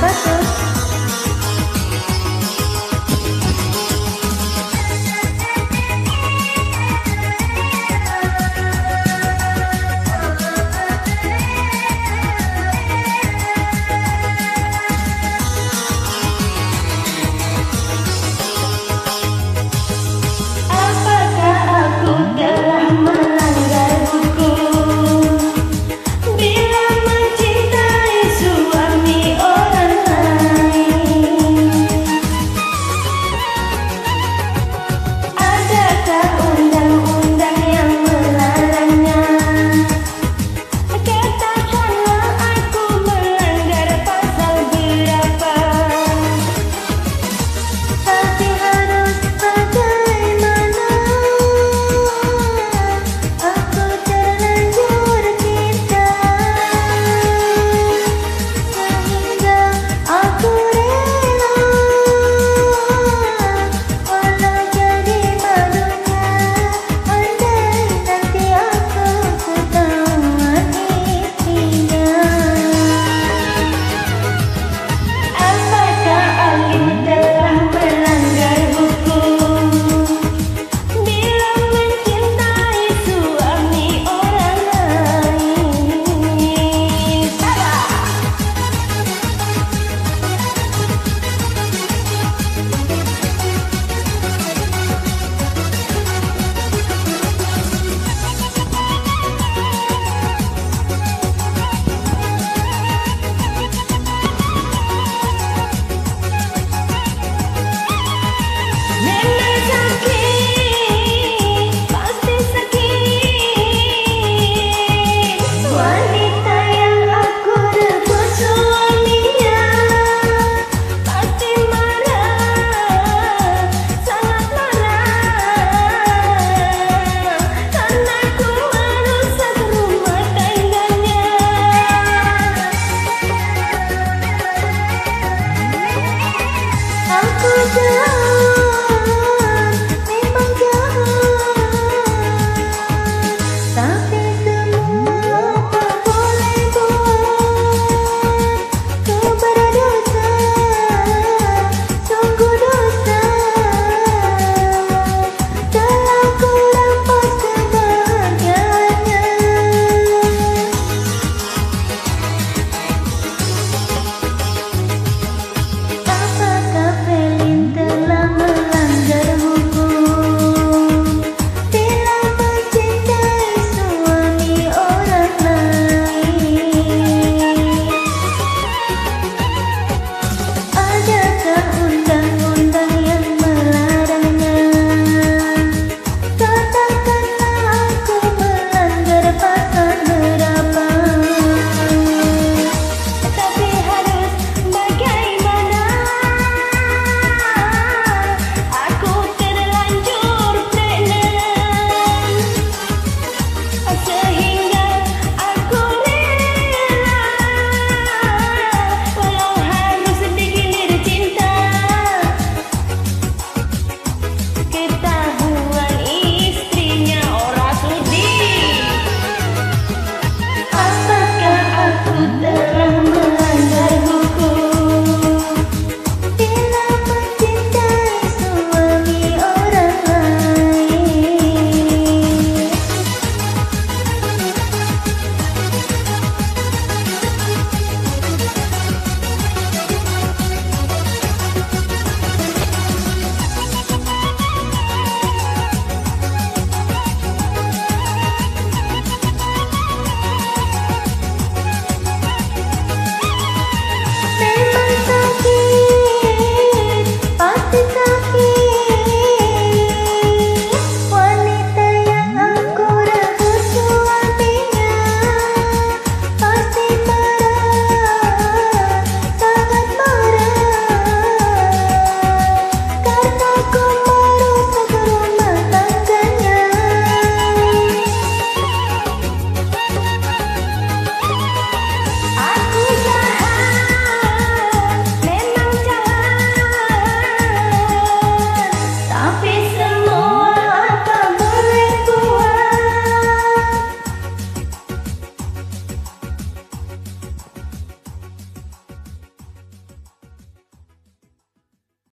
吧